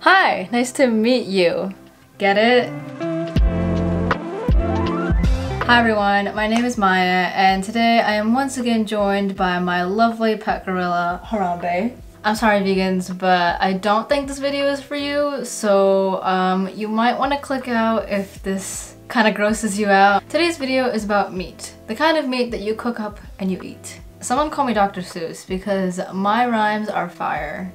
Hi, nice to meet you. Get it? Hi everyone, my name is Maya and today I am once again joined by my lovely pet gorilla, Harambe. I'm sorry vegans, but I don't think this video is for you, so um, you might want to click out if this kind of grosses you out. Today's video is about meat, the kind of meat that you cook up and you eat. Someone call me Dr. Seuss because my rhymes are fire.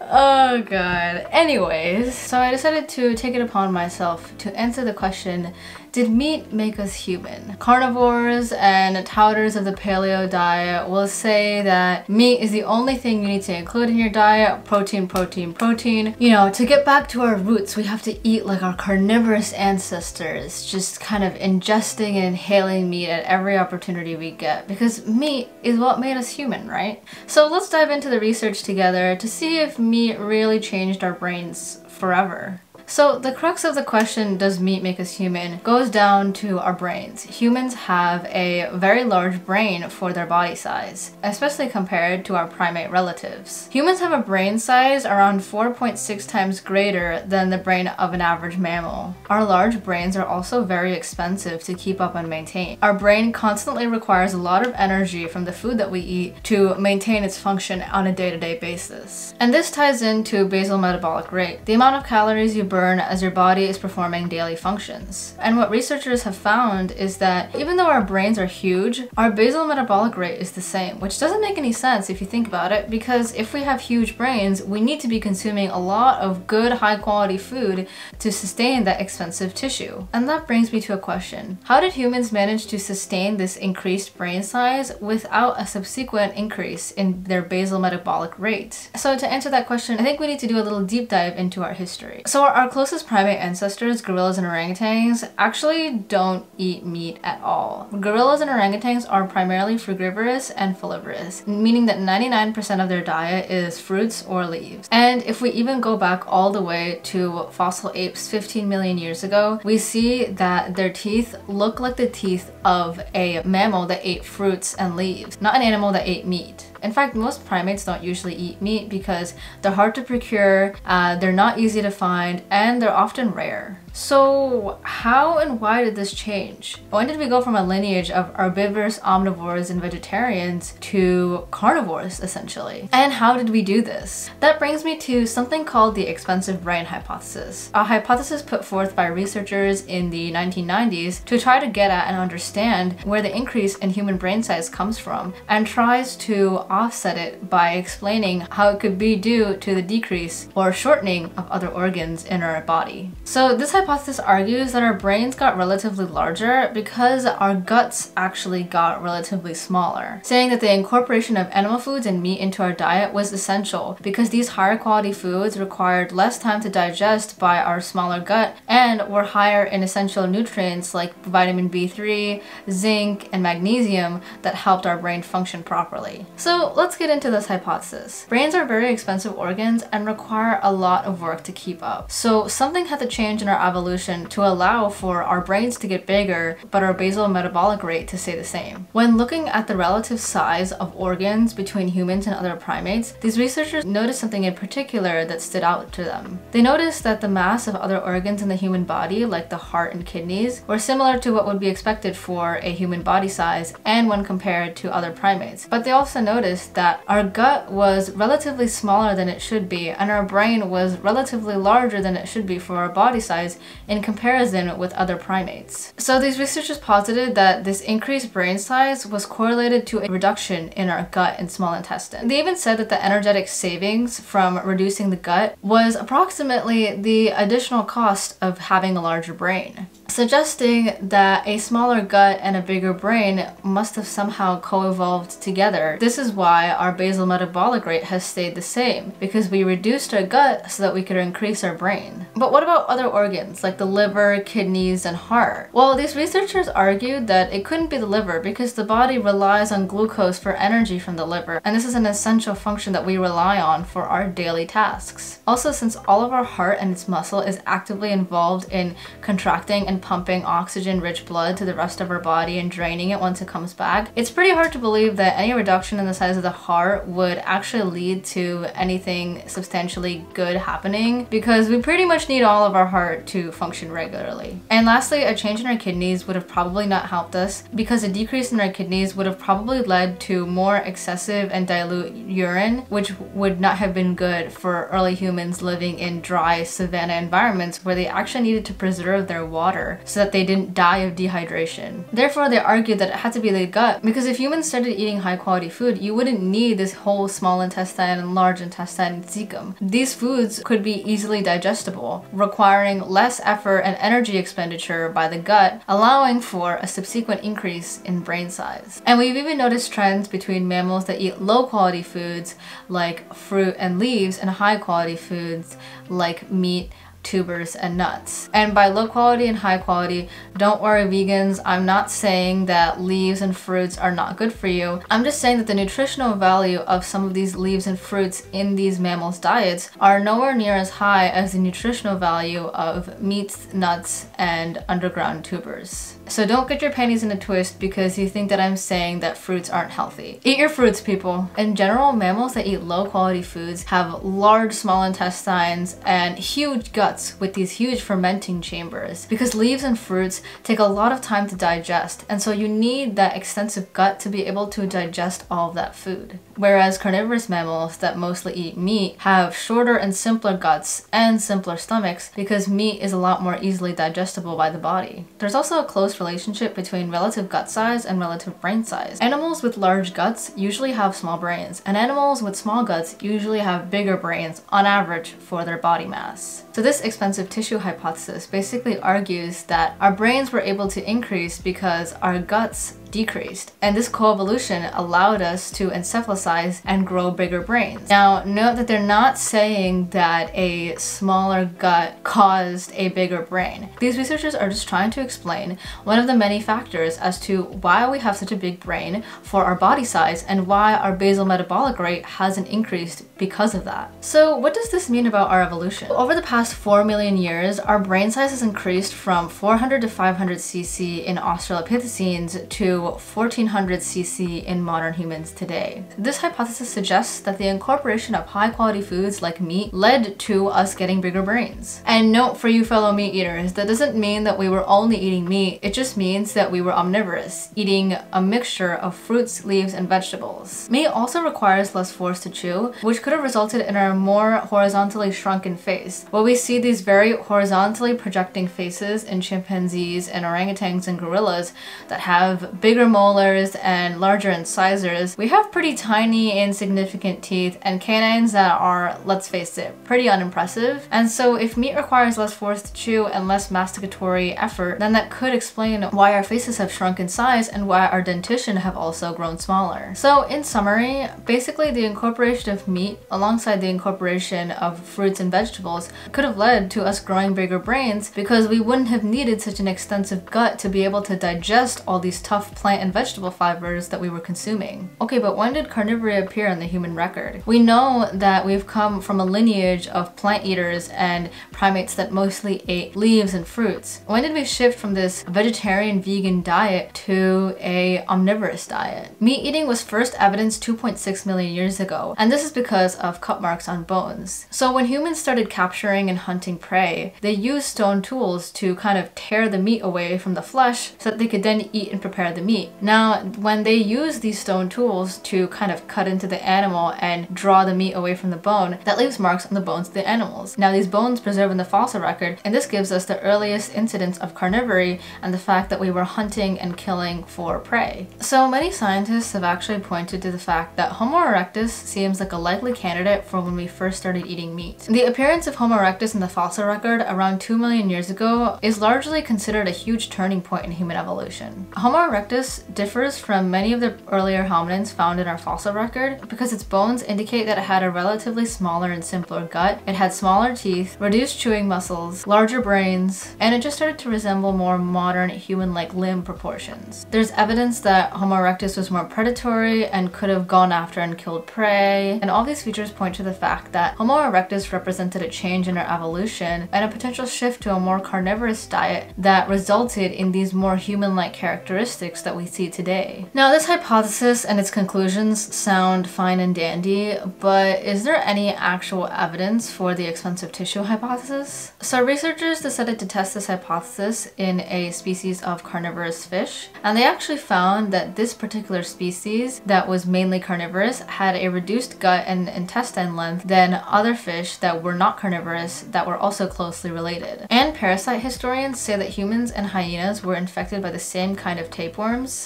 Oh god. Anyways, so I decided to take it upon myself to answer the question, did meat make us human? Carnivores and touters of the paleo diet will say that meat is the only thing you need to include in your diet. Protein, protein, protein. You know, to get back to our roots, we have to eat like our carnivorous ancestors, just kind of ingesting and inhaling meat at every opportunity we get because meat is what made us human, right? So let's dive into the research together to see if meat really changed our brains forever. So the crux of the question, does meat make us human, goes down to our brains. Humans have a very large brain for their body size, especially compared to our primate relatives. Humans have a brain size around 4.6 times greater than the brain of an average mammal. Our large brains are also very expensive to keep up and maintain. Our brain constantly requires a lot of energy from the food that we eat to maintain its function on a day-to-day -day basis. And this ties into basal metabolic rate, the amount of calories you burn burn as your body is performing daily functions. And what researchers have found is that even though our brains are huge, our basal metabolic rate is the same, which doesn't make any sense if you think about it, because if we have huge brains, we need to be consuming a lot of good high quality food to sustain that expensive tissue. And that brings me to a question. How did humans manage to sustain this increased brain size without a subsequent increase in their basal metabolic rate? So to answer that question, I think we need to do a little deep dive into our history. So our closest primate ancestors, gorillas and orangutans, actually don't eat meat at all. Gorillas and orangutans are primarily frugivorous and folivorous, meaning that 99% of their diet is fruits or leaves. And if we even go back all the way to fossil apes 15 million years ago, we see that their teeth look like the teeth of a mammal that ate fruits and leaves, not an animal that ate meat. In fact, most primates don't usually eat meat because they're hard to procure, uh, they're not easy to find, and they're often rare. So how and why did this change? When did we go from a lineage of herbivorous omnivores and vegetarians to carnivores essentially? And how did we do this? That brings me to something called the expensive brain hypothesis. A hypothesis put forth by researchers in the 1990s to try to get at and understand where the increase in human brain size comes from and tries to offset it by explaining how it could be due to the decrease or shortening of other organs in our body. So this hypothesis argues that our brains got relatively larger because our guts actually got relatively smaller, saying that the incorporation of animal foods and meat into our diet was essential because these higher quality foods required less time to digest by our smaller gut and were higher in essential nutrients like vitamin B3, zinc, and magnesium that helped our brain function properly. So let's get into this hypothesis. Brains are very expensive organs and require a lot of work to keep up. So something had to change in our evolution to allow for our brains to get bigger, but our basal metabolic rate to stay the same. When looking at the relative size of organs between humans and other primates, these researchers noticed something in particular that stood out to them. They noticed that the mass of other organs in the human body, like the heart and kidneys, were similar to what would be expected for a human body size and when compared to other primates. But they also noticed that our gut was relatively smaller than it should be, and our brain was relatively larger than it should be for our body size in comparison with other primates. So these researchers posited that this increased brain size was correlated to a reduction in our gut and small intestine. They even said that the energetic savings from reducing the gut was approximately the additional cost of having a larger brain suggesting that a smaller gut and a bigger brain must have somehow co-evolved together. This is why our basal metabolic rate has stayed the same, because we reduced our gut so that we could increase our brain. But what about other organs, like the liver, kidneys, and heart? Well, these researchers argued that it couldn't be the liver because the body relies on glucose for energy from the liver, and this is an essential function that we rely on for our daily tasks. Also, since all of our heart and its muscle is actively involved in contracting and pumping oxygen-rich blood to the rest of our body and draining it once it comes back, it's pretty hard to believe that any reduction in the size of the heart would actually lead to anything substantially good happening because we pretty much need all of our heart to function regularly. And lastly, a change in our kidneys would have probably not helped us because a decrease in our kidneys would have probably led to more excessive and dilute urine, which would not have been good for early humans living in dry savanna environments where they actually needed to preserve their water so that they didn't die of dehydration. Therefore, they argued that it had to be the gut because if humans started eating high quality food, you wouldn't need this whole small intestine and large intestine cecum. These foods could be easily digestible, requiring less effort and energy expenditure by the gut, allowing for a subsequent increase in brain size. And we've even noticed trends between mammals that eat low quality foods like fruit and leaves and high quality foods like meat, tubers, and nuts. And by low quality and high quality, don't worry vegans, I'm not saying that leaves and fruits are not good for you. I'm just saying that the nutritional value of some of these leaves and fruits in these mammals' diets are nowhere near as high as the nutritional value of meats, nuts, and underground tubers. So don't get your panties in a twist because you think that I'm saying that fruits aren't healthy. Eat your fruits, people. In general, mammals that eat low quality foods have large small intestines and huge guts with these huge fermenting chambers because leaves and fruits take a lot of time to digest and so you need that extensive gut to be able to digest all of that food. Whereas carnivorous mammals that mostly eat meat have shorter and simpler guts and simpler stomachs because meat is a lot more easily digestible by the body. There's also a close relationship between relative gut size and relative brain size. Animals with large guts usually have small brains, and animals with small guts usually have bigger brains on average for their body mass. So this expensive tissue hypothesis basically argues that our brains were able to increase because our guts decreased. And this coevolution allowed us to encephalize and grow bigger brains. Now, note that they're not saying that a smaller gut caused a bigger brain. These researchers are just trying to explain one of the many factors as to why we have such a big brain for our body size and why our basal metabolic rate hasn't increased because of that. So what does this mean about our evolution? Over the past 4 million years, our brain size has increased from 400 to 500 cc in Australopithecines to 1400 cc in modern humans today. This hypothesis suggests that the incorporation of high quality foods like meat led to us getting bigger brains. And note for you fellow meat eaters, that doesn't mean that we were only eating meat, it just means that we were omnivorous, eating a mixture of fruits, leaves, and vegetables. Meat also requires less force to chew, which could have resulted in a more horizontally shrunken face. While we see these very horizontally projecting faces in chimpanzees and orangutans and gorillas that have big bigger molars and larger incisors, we have pretty tiny insignificant teeth and canines that are, let's face it, pretty unimpressive. And so if meat requires less force to chew and less masticatory effort, then that could explain why our faces have shrunk in size and why our dentition have also grown smaller. So in summary, basically the incorporation of meat alongside the incorporation of fruits and vegetables could have led to us growing bigger brains because we wouldn't have needed such an extensive gut to be able to digest all these tough plant and vegetable fibers that we were consuming. Okay, but when did carnivory appear on the human record? We know that we've come from a lineage of plant eaters and primates that mostly ate leaves and fruits. When did we shift from this vegetarian vegan diet to a omnivorous diet? Meat eating was first evidenced 2.6 million years ago, and this is because of cut marks on bones. So when humans started capturing and hunting prey, they used stone tools to kind of tear the meat away from the flesh so that they could then eat and prepare the meat meat. Now, when they use these stone tools to kind of cut into the animal and draw the meat away from the bone, that leaves marks on the bones of the animals. Now, these bones preserve in the fossil record, and this gives us the earliest incidence of carnivory and the fact that we were hunting and killing for prey. So many scientists have actually pointed to the fact that Homo erectus seems like a likely candidate for when we first started eating meat. The appearance of Homo erectus in the fossil record around 2 million years ago is largely considered a huge turning point in human evolution. Homo erectus erectus differs from many of the earlier hominins found in our fossil record because its bones indicate that it had a relatively smaller and simpler gut, it had smaller teeth, reduced chewing muscles, larger brains, and it just started to resemble more modern human-like limb proportions. There's evidence that Homo erectus was more predatory and could have gone after and killed prey, and all these features point to the fact that Homo erectus represented a change in our evolution and a potential shift to a more carnivorous diet that resulted in these more human-like characteristics that we see today. Now this hypothesis and its conclusions sound fine and dandy, but is there any actual evidence for the expensive tissue hypothesis? So researchers decided to test this hypothesis in a species of carnivorous fish, and they actually found that this particular species that was mainly carnivorous had a reduced gut and intestine length than other fish that were not carnivorous that were also closely related. And parasite historians say that humans and hyenas were infected by the same kind of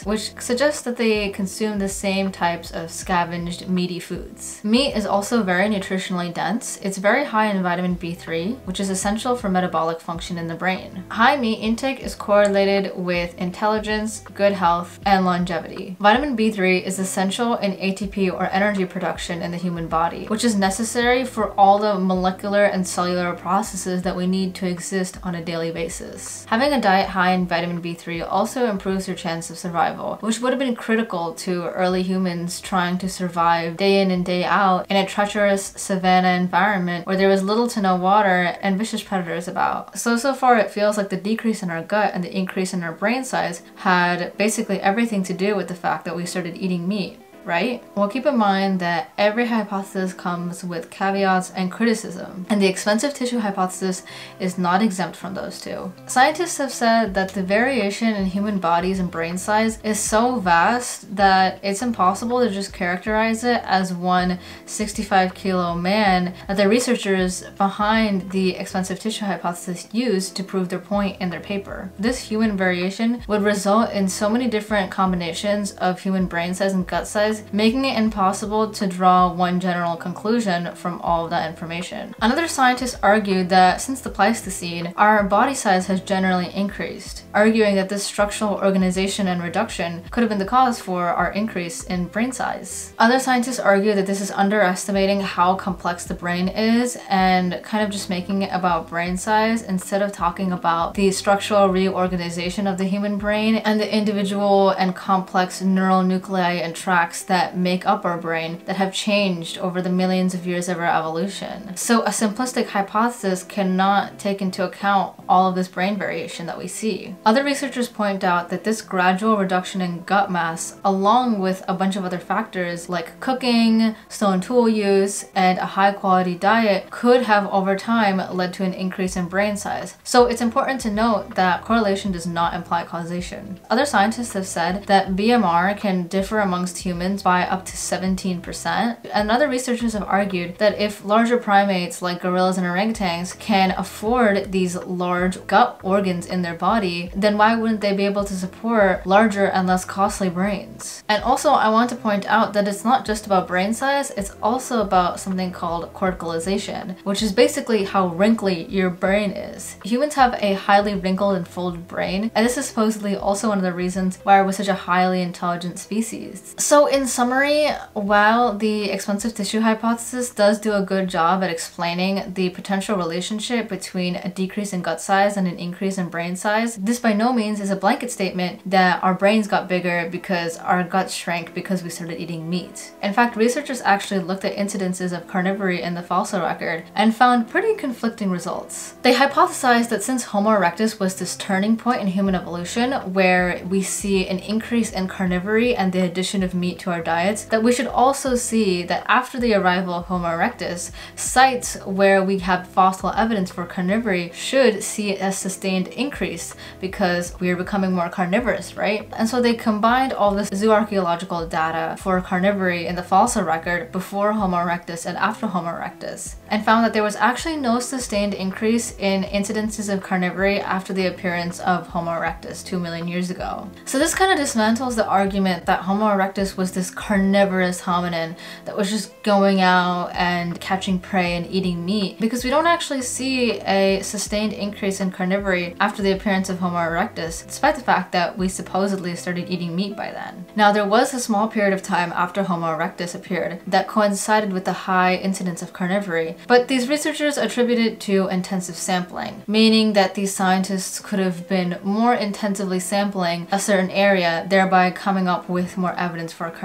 which suggests that they consume the same types of scavenged meaty foods. Meat is also very nutritionally dense. It's very high in vitamin B3, which is essential for metabolic function in the brain. High meat intake is correlated with intelligence, good health, and longevity. Vitamin B3 is essential in ATP or energy production in the human body, which is necessary for all the molecular and cellular processes that we need to exist on a daily basis. Having a diet high in vitamin B3 also improves your chance of survival, which would have been critical to early humans trying to survive day in and day out in a treacherous savanna environment where there was little to no water and vicious predators about. So, so far it feels like the decrease in our gut and the increase in our brain size had basically everything to do with the fact that we started eating meat right? Well, keep in mind that every hypothesis comes with caveats and criticism, and the expensive tissue hypothesis is not exempt from those two. Scientists have said that the variation in human bodies and brain size is so vast that it's impossible to just characterize it as one 65 kilo man that the researchers behind the expensive tissue hypothesis used to prove their point in their paper. This human variation would result in so many different combinations of human brain size and gut size making it impossible to draw one general conclusion from all of that information. Another scientist argued that since the Pleistocene, our body size has generally increased, arguing that this structural organization and reduction could have been the cause for our increase in brain size. Other scientists argue that this is underestimating how complex the brain is and kind of just making it about brain size instead of talking about the structural reorganization of the human brain and the individual and complex neural nuclei and tracks that make up our brain that have changed over the millions of years of our evolution. So a simplistic hypothesis cannot take into account all of this brain variation that we see. Other researchers point out that this gradual reduction in gut mass, along with a bunch of other factors like cooking, stone tool use, and a high quality diet could have over time led to an increase in brain size. So it's important to note that correlation does not imply causation. Other scientists have said that BMR can differ amongst humans by up to 17%. And other researchers have argued that if larger primates like gorillas and orangutans can afford these large gut organs in their body, then why wouldn't they be able to support larger and less costly brains? And also I want to point out that it's not just about brain size, it's also about something called corticalization, which is basically how wrinkly your brain is. Humans have a highly wrinkled and folded brain, and this is supposedly also one of the reasons why we're such a highly intelligent species. So in summary, while the expensive tissue hypothesis does do a good job at explaining the potential relationship between a decrease in gut size and an increase in brain size, this by no means is a blanket statement that our brains got bigger because our guts shrank because we started eating meat. In fact, researchers actually looked at incidences of carnivory in the fossil record and found pretty conflicting results. They hypothesized that since Homo erectus was this turning point in human evolution where we see an increase in carnivory and the addition of meat to our diets, that we should also see that after the arrival of Homo erectus, sites where we have fossil evidence for carnivory should see a sustained increase because we are becoming more carnivorous, right? And so they combined all this zooarchaeological data for carnivory in the fossil record before Homo erectus and after Homo erectus and found that there was actually no sustained increase in incidences of carnivory after the appearance of Homo erectus 2 million years ago. So this kind of dismantles the argument that Homo erectus was this carnivorous hominin that was just going out and catching prey and eating meat because we don't actually see a sustained increase in carnivory after the appearance of Homo erectus, despite the fact that we supposedly started eating meat by then. Now, there was a small period of time after Homo erectus appeared that coincided with the high incidence of carnivory, but these researchers attribute it to intensive sampling, meaning that these scientists could have been more intensively sampling a certain area, thereby coming up with more evidence for carnivory.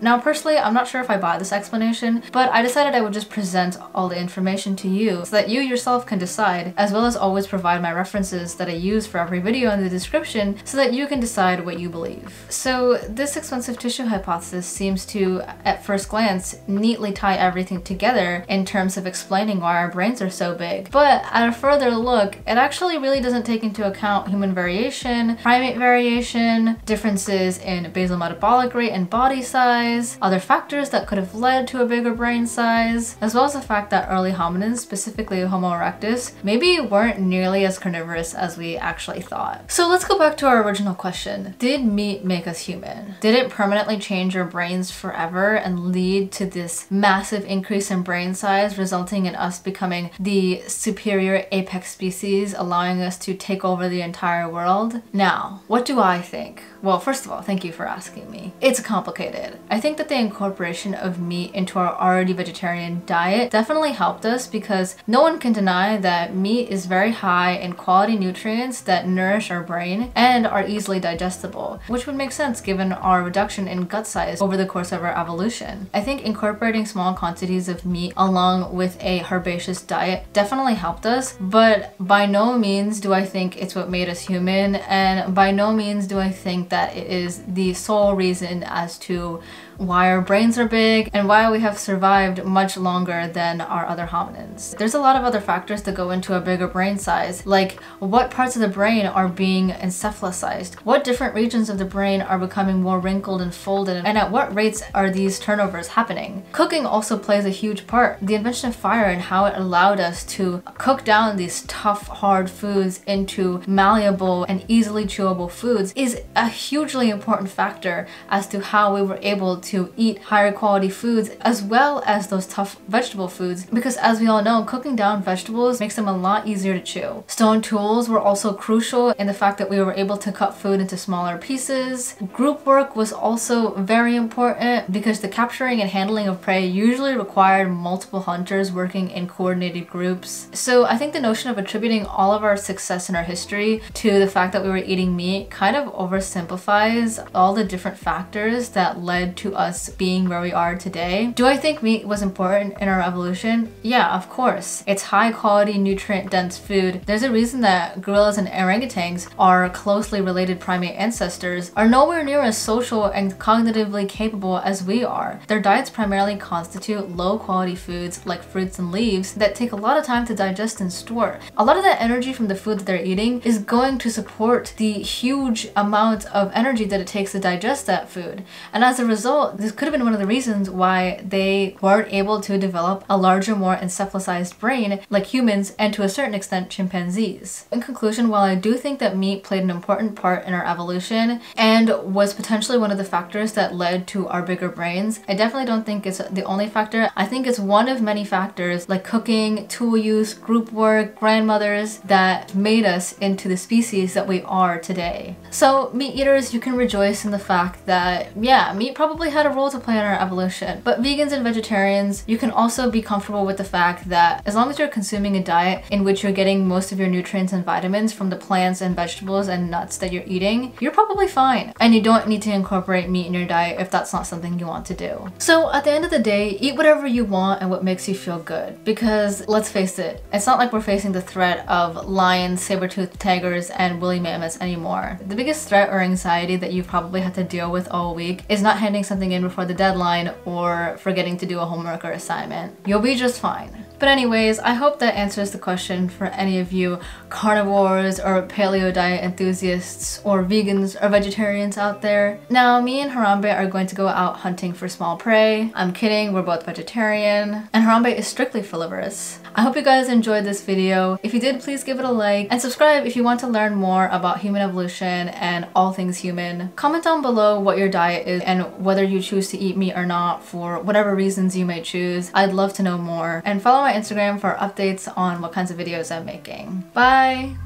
Now, personally, I'm not sure if I buy this explanation, but I decided I would just present all the information to you so that you yourself can decide, as well as always provide my references that I use for every video in the description so that you can decide what you believe. So this expensive tissue hypothesis seems to, at first glance, neatly tie everything together in terms of explaining why our brains are so big. But at a further look, it actually really doesn't take into account human variation, primate variation, differences in basal metabolic rate and body size, other factors that could have led to a bigger brain size, as well as the fact that early hominins, specifically Homo erectus, maybe weren't nearly as carnivorous as we actually thought. So let's go back to our original question. Did meat make us human? Did it permanently change our brains forever and lead to this massive increase in brain size, resulting in us becoming the superior apex species, allowing us to take over the entire world? Now, what do I think? Well, first of all, thank you for asking me. It's complicated. I think that the incorporation of meat into our already vegetarian diet definitely helped us because no one can deny that meat is very high in quality nutrients that nourish our brain and are easily digestible, which would make sense given our reduction in gut size over the course of our evolution. I think incorporating small quantities of meat along with a herbaceous diet definitely helped us, but by no means do I think it's what made us human, and by no means do I think that it is the sole reason as to why our brains are big, and why we have survived much longer than our other hominins. There's a lot of other factors that go into a bigger brain size, like what parts of the brain are being encephalocyzed, what different regions of the brain are becoming more wrinkled and folded, and at what rates are these turnovers happening. Cooking also plays a huge part. The invention of fire and how it allowed us to cook down these tough, hard foods into malleable and easily chewable foods is a hugely important factor as to how we were able to to eat higher quality foods as well as those tough vegetable foods because as we all know, cooking down vegetables makes them a lot easier to chew. Stone tools were also crucial in the fact that we were able to cut food into smaller pieces. Group work was also very important because the capturing and handling of prey usually required multiple hunters working in coordinated groups. So I think the notion of attributing all of our success in our history to the fact that we were eating meat kind of oversimplifies all the different factors that led to us being where we are today. Do I think meat was important in our evolution? Yeah, of course. It's high quality, nutrient dense food. There's a reason that gorillas and orangutans, our closely related primate ancestors, are nowhere near as social and cognitively capable as we are. Their diets primarily constitute low quality foods like fruits and leaves that take a lot of time to digest and store. A lot of that energy from the food that they're eating is going to support the huge amount of energy that it takes to digest that food. And as a result, this could have been one of the reasons why they weren't able to develop a larger, more encephalized brain like humans and to a certain extent chimpanzees. In conclusion, while I do think that meat played an important part in our evolution and was potentially one of the factors that led to our bigger brains, I definitely don't think it's the only factor. I think it's one of many factors like cooking, tool use, group work, grandmothers that made us into the species that we are today. So meat eaters, you can rejoice in the fact that yeah, meat probably had a role to play in our evolution. But vegans and vegetarians, you can also be comfortable with the fact that as long as you're consuming a diet in which you're getting most of your nutrients and vitamins from the plants and vegetables and nuts that you're eating, you're probably fine. And you don't need to incorporate meat in your diet if that's not something you want to do. So at the end of the day, eat whatever you want and what makes you feel good. Because let's face it, it's not like we're facing the threat of lions, saber-toothed tigers, and woolly mammoths anymore. The biggest threat or anxiety that you've probably had to deal with all week is not handing something in before the deadline or forgetting to do a homework or assignment. You'll be just fine. But anyways, I hope that answers the question for any of you carnivores or paleo diet enthusiasts or vegans or vegetarians out there. Now, me and Harambe are going to go out hunting for small prey. I'm kidding, we're both vegetarian. And Harambe is strictly frugivorous. I hope you guys enjoyed this video. If you did, please give it a like and subscribe if you want to learn more about human evolution and all things human. Comment down below what your diet is and whether you choose to eat meat or not for whatever reasons you may choose. I'd love to know more. And follow my Instagram for updates on what kinds of videos I'm making. Bye!